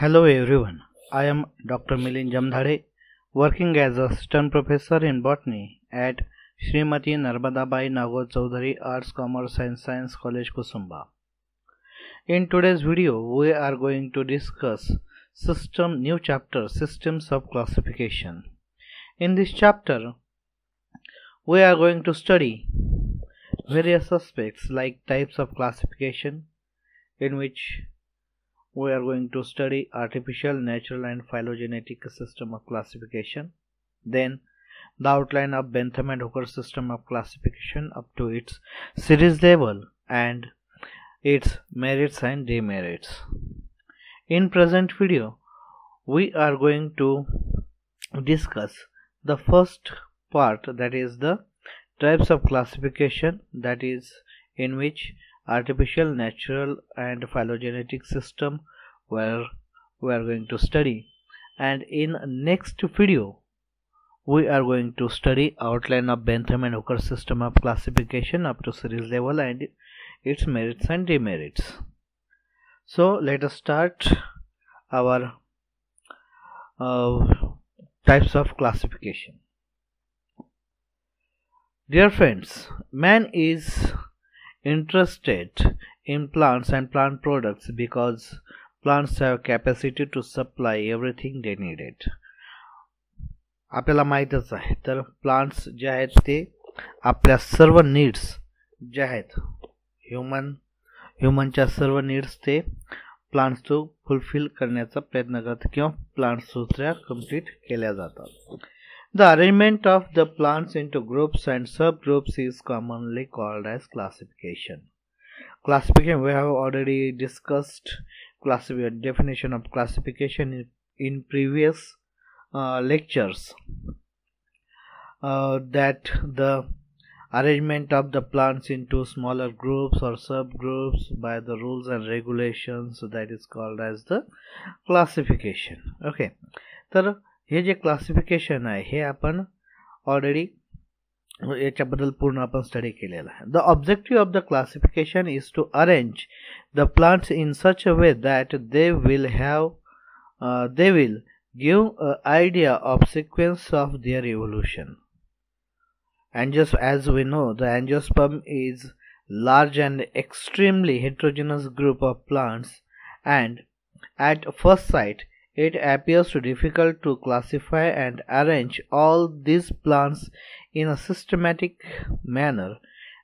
Hello everyone. I am Dr. Milind Jamdhade, working as assistant professor in botany at Srimati Narmadabai Nagor Chaudhary Arts, Commerce and Science College, Kusumba. In today's video, we are going to discuss system new chapter systems of classification. In this chapter, we are going to study various aspects like types of classification in which we are going to study artificial, natural and phylogenetic system of classification. Then the outline of Bentham and Hooker system of classification up to its series level and its merits and demerits. In present video, we are going to discuss the first part that is the types of classification that is in which artificial, natural and phylogenetic system where we are going to study and in next video we are going to study outline of Bentham and Hooker system of classification up to series level and its merits and demerits. So let us start our uh, types of classification. Dear friends, man is interested in plants and plant products because plants have capacity to supply everything they needed. आपल्याला माहीतच आहे तर plants जे आहेत ते आपल्या सर्व needs जे आहेत human ह्युमनच्या सर्व नीड्स ते प्लांट्स तो फुलफिल करण्याचा प्रयत्न करतात किंवा प्लांट्स दुसऱ्या कंप्लीट केल्या जातात The arrangement of the plants into groups and subgroups is commonly called as classification. Classification, we have already discussed classification definition of classification in, in previous uh, lectures. Uh, that the arrangement of the plants into smaller groups or subgroups by the rules and regulations that is called as the classification okay तर हे जे classification आहे हे आपण already याच्याबद्दल पूर्ण आपण study केलेला आहे the objective of the classification is to arrange the plants in such a way that they will have they will give a idea of sequence of their evolution Angios, as we know, the angiosperm is large and extremely heterogeneous group of plants and at first sight it appears difficult to classify and arrange all these plants in a systematic manner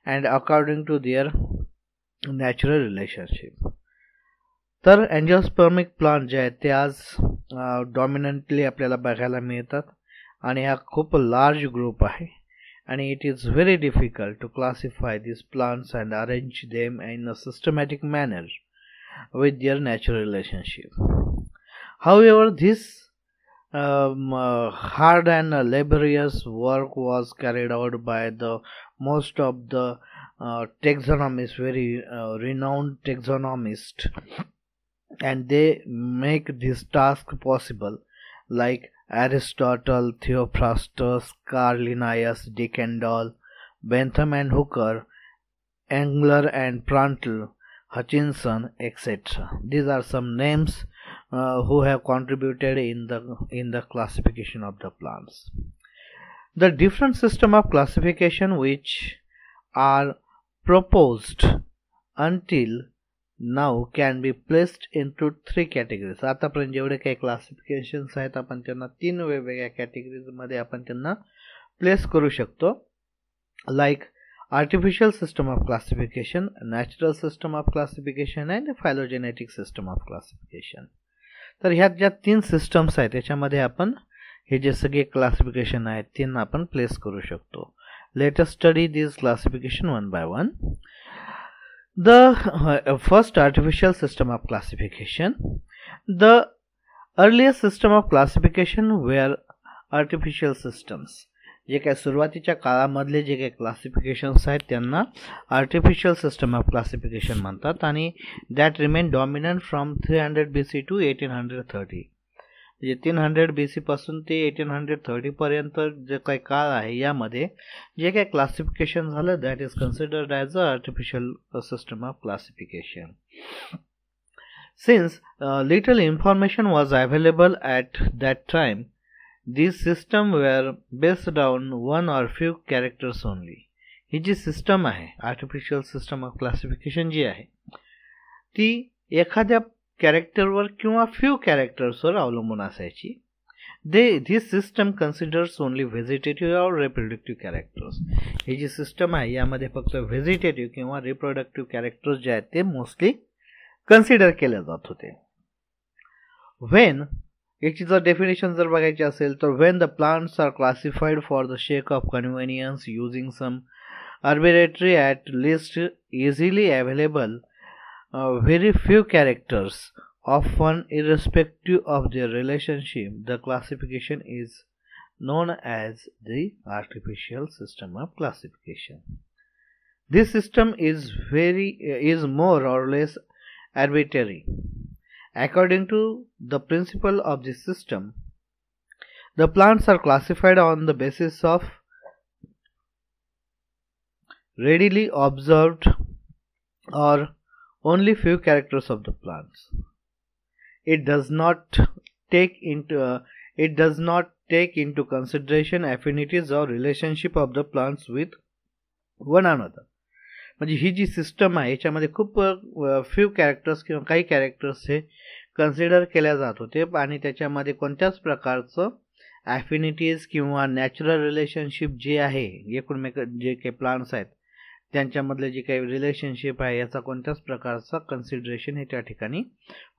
and according to their natural relationship तर अँजिओस्पर्मिक plant जे आहेत ते आज डॉमिनंटली आपल्याला बघायला मिळतात आणि हा खूप लार्ज ग्रुप आहे आणि it is very difficult to classify this plants and arrange them in a systematic manner with their natural relationship However, this um, uh, hard and laborious work was carried out by the most of the uh, taxonomists, very uh, renowned taxonomists, and they make this task possible, like Aristotle, Theophrastus, Carl Linnaeus, De Candolle, Bentham and Hooker, Engler and Prantl, Hutchinson, etc. These are some names uh, who have contributed in the in the classification of the plants the different system of classification which are proposed until now can be placed into three categories आतापर्यंत जेवढे काही क्लासिफिकेशन्स आहेत आपण त्यांना तीन वेगवेगळ्या कॅटेगरीजमध्ये आपण त्यांना प्लेस करू शकतो like artificial system of classification natural system of classification and phylogenetic system of classification तर ह्यात ज्या तीन सिस्टम्स आहेत त्याच्यामध्ये आपण हे जे सगळे क्लासिफिकेशन आहेत त्यांना आपण प्लेस करू शकतो. Latest study this classification one by one the first artificial system of classification the earliest system of classification where artificial systems जे काही सुरुवातीच्या काळामधले जे काही क्लासिफिकेशन्स आहेत त्यांना आर्टिफिशियल सिस्टम ऑफ क्लासिफिकेशन म्हणतात आणि that remain dominant from three hundred B C to eighteen hundred thirty म्हणजे तीन hundred B सीपासून ते एटीन हंड्रेड थर्टीपर्यंत जे काही काळ आहे यामध्ये जे काही क्लासिफिकेशन झालं that is considered as a artificial system of classification since little information was available at that time these system were based on one or few characters only. ही जी system आहे artificial system of classification जी आहे ती एखाद्या कॅरेक्टरवर किंवा few कॅरेक्टर्सवर अवलंबून असायची. They this system considers only vegetative or reproductive characters ही जी सिस्टम आहे यामध्ये फक्त व्हेजिटेटिव्ह किंवा रिप्रोडक्टिव्ह कॅरेक्टर्स जे आहेत ते मोस्टली कन्सिडर केले जात होते. When It is a definition Zerbagacha shelter when the plants are classified for the sake of convenience using some arbitrary at least easily available uh, very few characters often irrespective of their relationship the classification is known as the artificial system of classification. This system is very is more or less arbitrary according to the principle of this system the plants are classified on the basis of readily observed or only few characters of the plants. It does not take into uh, it does not take into consideration affinities or relationship of the plants with one another. म्हणजे ही जी system आहे याच्यामध्ये खूप few characters किंवा काही characters हे consider केल्या जात होते आणि त्याच्यामध्ये कोणत्याच प्रकारचं ॲफिनिटीज किंवा नॅचरल रिलेशनशिप जे आहे एकूणमेक जे काही प्लांट्स आहेत त्यांच्यामधले जे काही रिलेशनशिप आहे याचा कोणत्याच प्रकारचा कन्सिडरेशन हे त्या ठिकाणी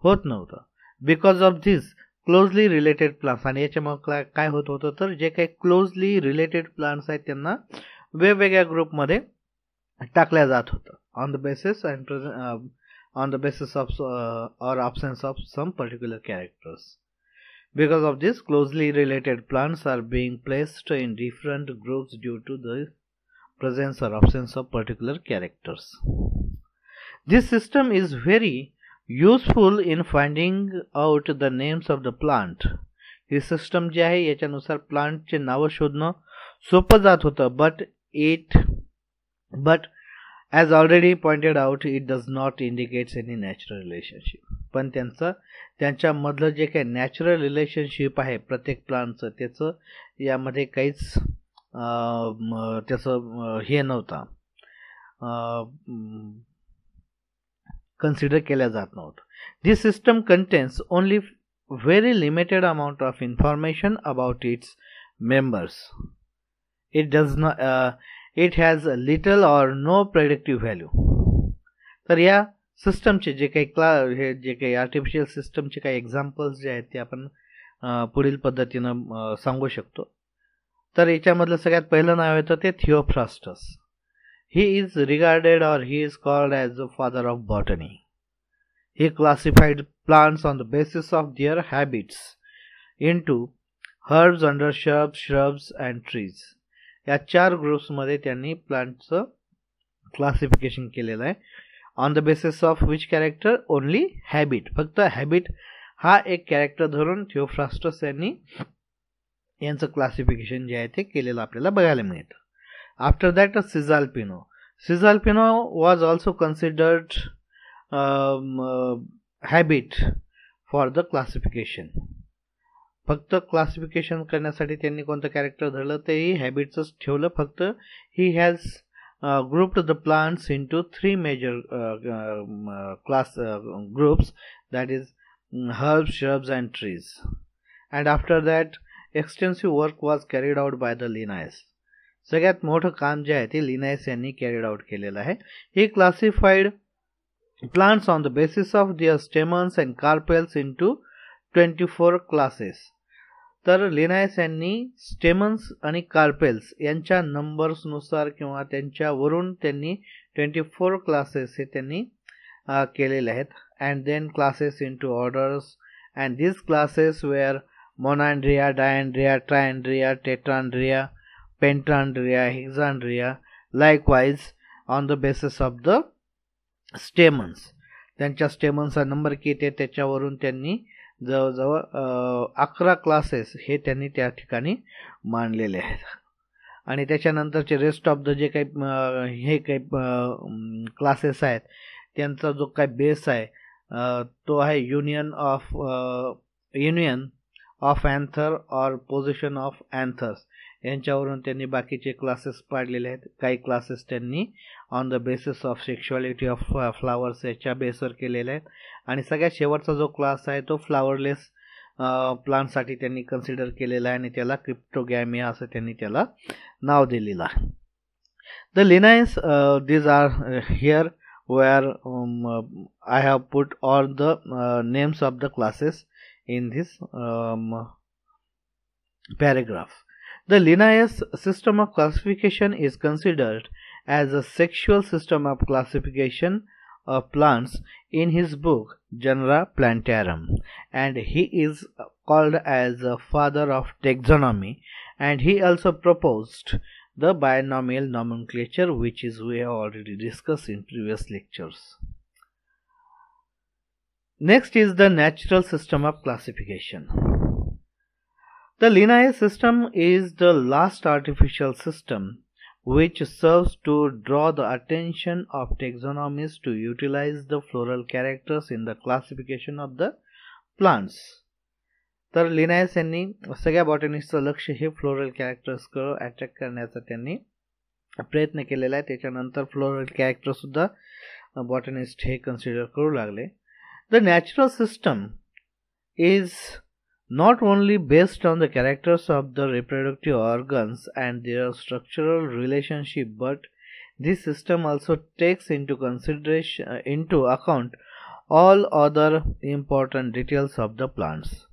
होत नव्हतं. Because of this closely related plants आणि याच्यामुळे काय होत होतं तर जे काही क्लोजली रिलेटेड प्लांट्स आहेत त्यांना वेगवेगळ्या ग्रुपमध्ये टाकल्या जात होतं on the basis and on the basis of or absence of some particular characters because of this closely related plants are being placed in different groups due to the presence or absence of particular characters. This system is very useful in finding out the names of the plant. ही system जी आहे याच्यानुसार प्लांटचे नावं शोधणं सोपं जात होतं but it but as already pointed out it does not indicates any natural relationship पण त्यांचं त्यांच्यामधलं जे काही नॅचरल रिलेशनशिप आहे प्रत्येक प्लांटचं त्याचं यामध्ये काहीच त्याचं हे नव्हता कन्सिडर केल्या जात नव्हतं this system contains only very limited amount of information about its members it does not it has little or no predictive value तर या सिस्टमचे जे काही क्ला हे जे काही आर्टिफिशियल सिस्टमचे काही एक्झाम्पल्स जे आहेत ते आपण पुढील पद्धतीनं सांगू शकतो तर याच्यामधलं सगळ्यात पहिलं नाव येतं ते Theophrastus he is regarded or he is called as the father of botany he classified plants on the basis of their habits into herbs under शब्स shrubs and trees या चार ग्रुप्समध्ये त्यांनी प्लांटचं क्लासिफिकेशन केलेलं आहे. On the basis of which character only habit फक्त habit हा एक कॅरेक्टर धरून थिओफ्रास्टस यांनी यांचं क्लासिफिकेशन जे आहे ते केलेलं आपल्याला बघायला मिळतं. After that Cesalpino Cesalpino was also considered habit for the classification फक्त क्लासिफिकेशन करण्यासाठी त्यांनी कोणतं कॅरेक्टर धरलं तेही हॅबिटचंच ठेवलं. फक्त he has grouped the plants into three major class groups that is herbs shrubs and trees and after that extensive work was carried out by the Linnaeus सगळ्यात मोठं काम जे आहे ते लिनायस यांनी कॅरीड आउट केलेलं आहे. He classified plants on the basis of their stamens and carpels into twenty four classes तर Linnaeus यांनी स्टेमन्स आणि कार्पेल्स यांच्या नंबर्सनुसार किंवा त्यांच्यावरून त्यांनी ट्वेंटी फोर क्लासेस हे त्यांनी केलेले आहेत. And then classes in two orders and this classes were monandria diandria triandria tetrandria pentandria hexandria likewise on the basis of the stamens त्यांच्या स्टेमन्सचा नंबर किती आहे त्याच्यावरून त्यांनी जवळजवळ अकरा क्लासेस हे त्यांनी त्या ठिकाणी मांडलेले आहेत. आणि त्याच्यानंतरचे रेस्ट ऑफ द जे काही हे काही क्लासेस आहेत त्यांचा जो काही बेस आहे तो आहे union of union of anther or position of anthers यांच्यावरून त्यांनी बाकीचे क्लासेस पाडलेले आहेत. काही क्लासेस त्यांनी on the basis of sexuality of flowers याच्या बेसवर केलेले आहेत आणि सगळ्यात शेवटचा जो क्लास आहे तो फ्लावरलेस प्लांटसाठी uh, त्यांनी कन्सिडर केलेला आहे आणि त्याला क्रिप्टोगॅमिया असं त्यांनी त्याला नाव दिलेलं आहे the Linnaeus these are here where I have put all the names of the classes in this paragraph. The Linnaeus system of classification is considered as a sexual system of classification of plants in his book Genera Plantarum and he is called as a father of taxonomy and he also proposed the binomial nomenclature which is we have already discussed in previous lectures. Next is the natural system of classification. The Linnaeus system is the last artificial system which serves to draw the attention of taxonomists to utilize the floral characters in the classification of the plants. तर Linnaeus यांनी सगळ्या बॉटनिस्टचं लक्ष हे floral कॅरेक्टर्सकडं attract करण्याचा त्यांनी प्रयत्न केलेला आहे त्याच्यानंतर फ्लोरल कॅरेक्टरसुद्धा बॉटनिस्ट हे कन्सिडर करू लागले the natural system is not only based on the characters of the reproductive organs and their structural relationship but this system also takes into consideration uh, into account all other important details of the plants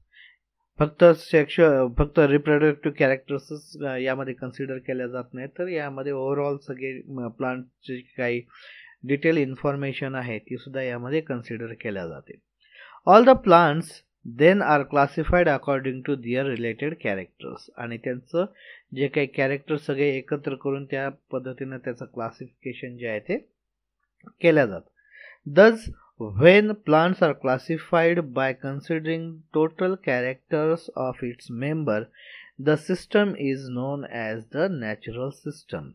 फक्त sexual फक्त reproductive कॅरेक्टर्सच यामध्ये consider केल्या जात नाही तर यामध्ये overall सगळे प्लांटचे काही डिटेल इन्फॉर्मेशन आहे ती सुद्धा यामध्ये कन्सिडर केल्या जाते all the plants then are classified according to their related characters आणि त्यांचं जे काही कॅरेक्टर सगळे एकत्र करून त्या पद्धतीनं त्याचं क्लासिफिकेशन जे आहे ते केल्या जात thus when plants are classified by considering total characters of its member the system is known as the natural system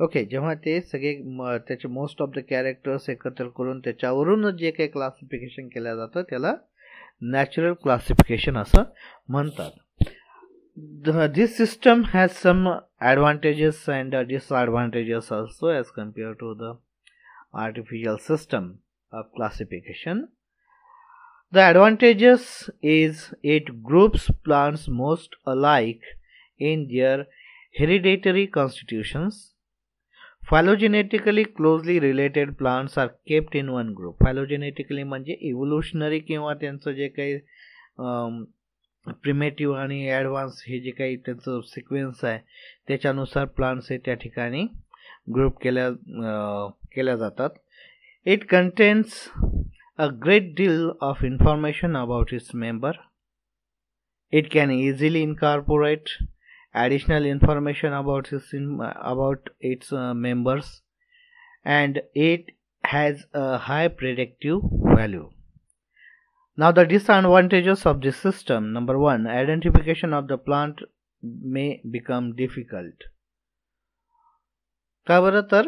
okay जेव्हा ते सगळे त्याचे मोस्ट ऑफ द कॅरेक्टर्स एकत्र करून त्याच्यावरून जे काही क्लासिफिकेशन केलं जातं त्याला नॅचरल क्लासिफिकेशन असं म्हणतात this system has some advantages and disadvantages also as compared to the artificial system of classification the advantages is it groups plants most alike in their hereditary constitutions phylogenetically closely related plants are kept in one group phylogenetically म्हणजे evolutionary किंवा त्यांचं जे काही primitive आणि advance हे जे काही त्यांचं sequence आहे त्याच्यानुसार plants हे त्या ठिकाणी ग्रुप केल्या केल्या जातात it contains a great deal of information about its member it can easily incorporate additional information about its about its uh, members and it has a high predictive value now the disadvantages of this system number one identification of the plant may become difficult का बरं तर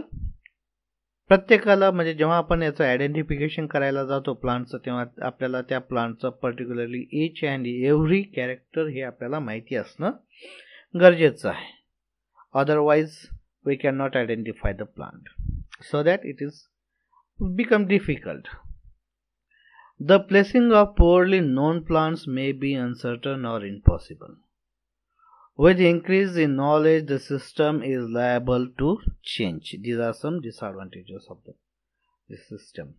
प्रत्येकाला म्हणजे जेव्हा आपण याचं identification करायला जातो प्लांटचं तेव्हा आपल्याला त्या प्लांटचं particularly each and every character हे आपल्याला माहिती असणं गरजेचं आहे. Otherwise we cannot identify the plant. So that it is become difficult. The placing of poorly known plants may be uncertain or impossible. With increase in knowledge the system is liable to change. These are some disadvantages of the, system.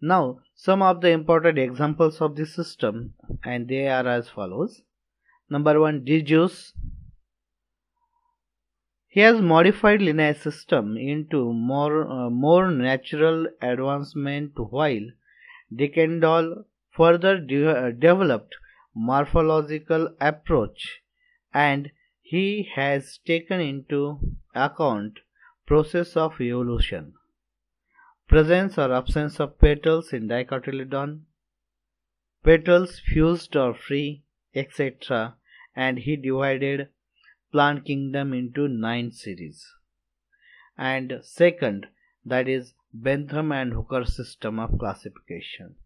Now some of the important examples of the system and they are as follows. Number one de Jussieu he has modified Linnaeus system into more, uh, more natural advancement while De Candolle further de uh, developed morphological approach and he has taken into account process of evolution. Presence or absence of petals in dicotyledon petals fused or free etc and he divided plant kingdom into nine series and second that is Bentham and Hooker system of classification.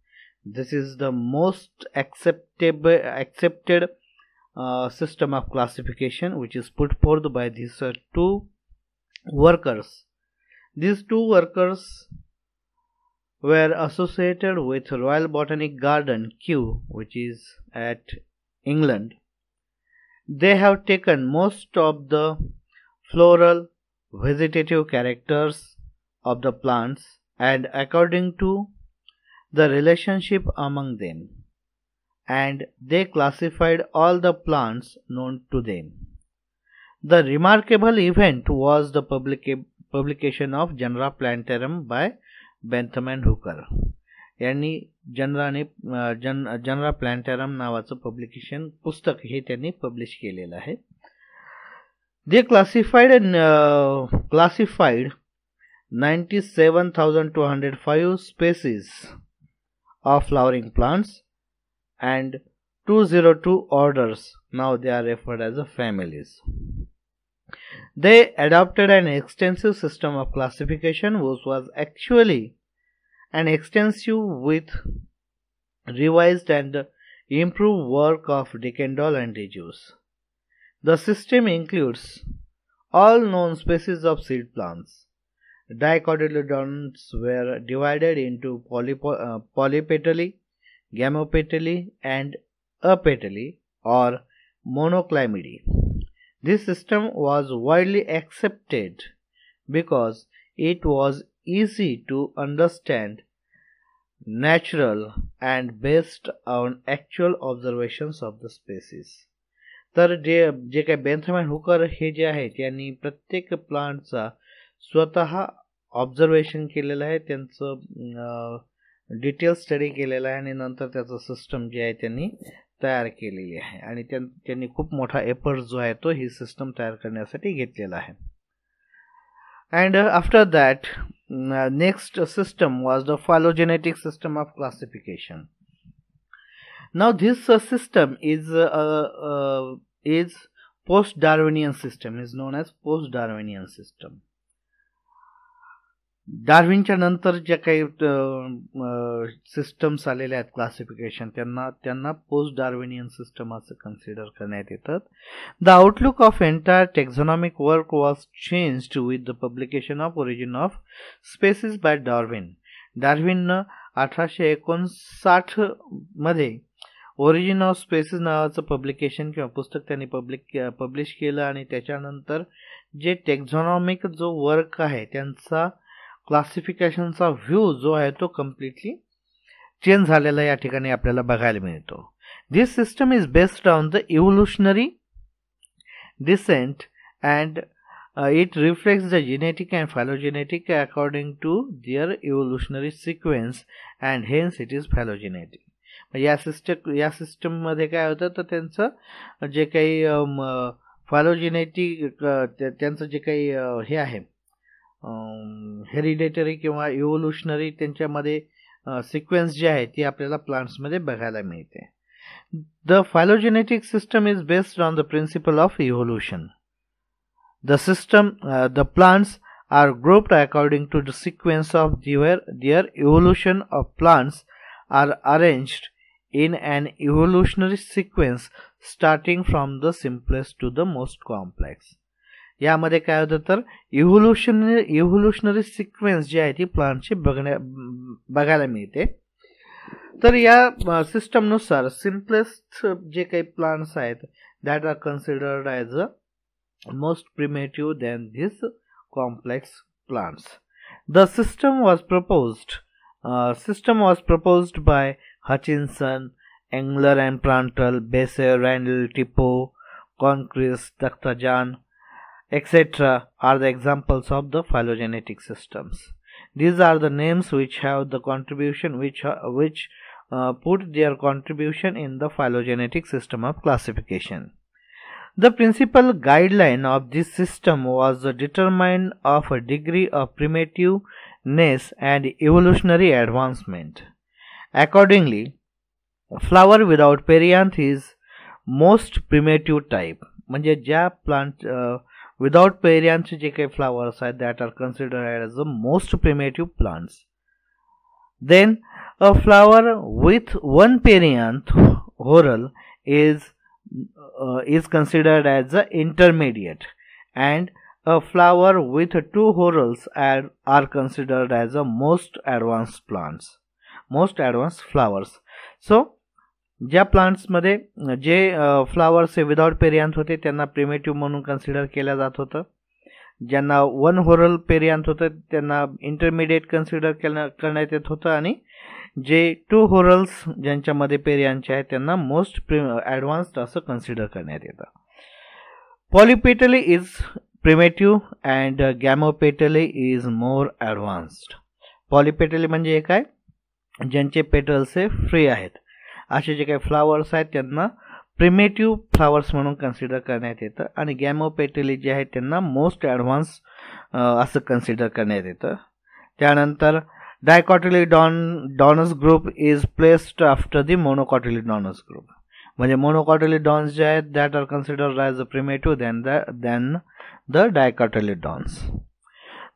This is the most acceptable accepted uh, system of classification which is put forth by these uh, two workers. These two workers were associated with Royal Botanic Garden Kew which is at England. They have taken most of the floral vegetative characters of the plants and according to the relationship among them and they classified all the plants known to them. The remarkable event was the publica- publication of Genera Plantarum by Bentham and Hooker. यांनी जनराने जन, genre प्लॅन्टॅरम नावाचं publication पुस्तक हे त्यांनी publish केलेलं आहे. They classified classified ninety seven thousand two hundred five species of flowering plants and two zero two orders now they are referred as a families they adopted and extensive system of classification was was actually an extensive with revised and improved work of De Candolle and Regius. The system includes all known species of seed plants, Dicotyledons were divided into polypo- uh, polypetally, gamopetally, and apetally or Monochlamydeae. This system was widely accepted because it was easy to understand, natural, and based on actual observations of the species. तर जे जे काही बेंथमॅन Hooker हे जे आहेत यांनी प्रत्येक प्लांटचा स्वतः observation केलेलं आहे त्यांचं detail study केलेलं आहे आणि नंतर त्याचं सिस्टम जे आहे त्यांनी तयार केलेली आहे आणि त्यांनी खूप मोठा एफर्ट जो आहे तो ही सिस्टम तयार करण्यासाठी घेतलेला आहे and uh, after that mm, uh, next system was the phylogenetic system of classification. Now this uh, system is uh, uh, is post darwinian system is known as post darwinian system. डार्विनच्या नंतर ज्या काही systems आलेल्या आहेत classification त्यांना त्यांना post Darwinian system असं consider करण्यात येतात. The outlook of entire taxonomic work was changed with the publication of origin of species by Darwin डार्विननं अठराशे एकोणसाठमध्ये ओरिजिन ऑफ स्पेसिस नावाचं पब्लिकेशन किंवा पुस्तक त्यांनी पब्लिक पब्लिश केलं आणि त्याच्यानंतर जे टेक्झॉनॉमिक जो वर्क आहे त्यांचा क्लासिफिकेशनचा व्ह्यू जो आहे तो कम्प्लिटली चेंज झालेला या ठिकाणी आपल्याला बघायला मिळतो this system is based on the evolutionary decent and it reflects the genetic and फॅलोजेनेटिक according to dear evolutionary sequence and hence it is फॅलोजेनेटिक या सिस्टम या सिस्टममध्ये काय होतं तर त्यांचं जे काही फॅलोजेनेटिक त्यांचं जे काही हे आहे हेरिडेटरी किंवा इव्होल्युशनरी त्यांच्यामध्ये सिक्वेन्स जे आहे ती आपल्याला प्लांट्समध्ये बघायला मिळते the phylogenetic system is based on the principle of evolution the system the plants are grouped according to the sequence of their, their evolution of plants are arranged in an evolutionary sequence starting from the simplest to the most complex यामध्ये काय होतं तर evolutionary evolutionary sequence जी आहे ती प्लांटची बघण्या, बघायला मिळते. तर या सिस्टमनुसार सिम्पलेस्ट जे काही प्लांट्स आहेत that are considered as a most primitive than this complex plants the system was proposed system was proposed by Hutchinson Engler and Prantl Bessey Rendle टिपो Cronquist Takhtajan etc. are the examples of the phylogenetic systems. These are the names which have the contribution which uh, which uh, put their contribution in the phylogenetic system of classification. The principal guideline of this system was the determination of a degree of primitiveness and evolutionary advancement. Accordingly, flower without perianth is most primitive type म्हणजे ज्या plant without perianth flowers that are considered as the most primitive plants. Then a flower with one perianth whorl is uh, is considered as the intermediate and a flower with two whorls are, are considered as the most advanced plants most advanced flowers so ज्या प्लांट्समध्ये जे flowers हे without पेरियांत होते त्यांना primitive म्हणून consider केलं जात होतं. ज्यांना one होरल पेरियांत होतं त्यांना इंटरमिडिएट कन्सिडर करण्यात येत होतं. आणि जे टू होरल्स ज्यांच्यामध्ये पेरियांचे आहेत त्यांना मोस्ट प्रि ॲडव्हान्स्ड असं कन्सिडर करण्यात येतं. Polypetaly is primitive and gamopetaly is more advanced polypetaly म्हणजे काय? ज्यांचे पेटल्स हे फ्री आहेत. असे जे काही फ्लावर्स आहेत त्यांना प्रिमेटिव्ह फ्लावर्स म्हणून कन्सिडर करण्यात येतं. आणि गॅमोपेटली जे आहेत त्यांना मोस्ट ॲडव्हान्स असं कन्सिडर करण्यात येतं. त्यानंतर dicotyledonous group is placed after the monocotyledonous group म्हणजे मोनोकॉटिलिडॉन्स जे आहेत that are consider as a primitive than the than the dicotyledons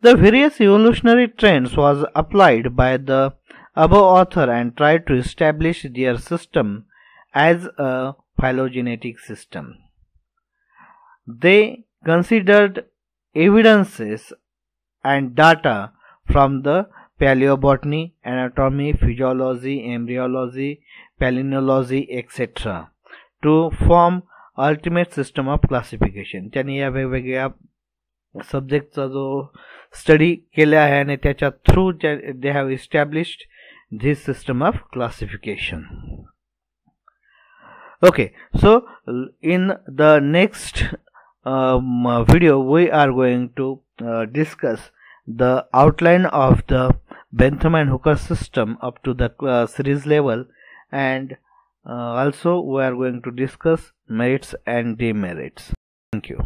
the various evolutionary trends was applied by the above author and tried to establish their system as a phylogenetic system. They considered evidences and data from the paleobotany, anatomy, physiology, embryology, palynology, etc. to form ultimate system of classification. त्यांनी या वेगवेगळ्या सब्जेक्टचा जो study केले आहे आणि त्याच्या through they have established this system of classification. Okay so in the next um, video we are going to uh, discuss the outline of the Bentham and Hooker system up to the uh, series level and uh, also we are going to discuss merits and demerits. Thank you.